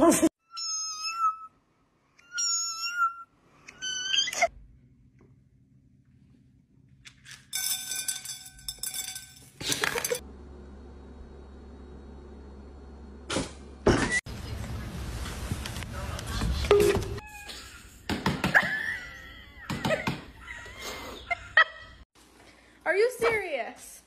close Are you serious?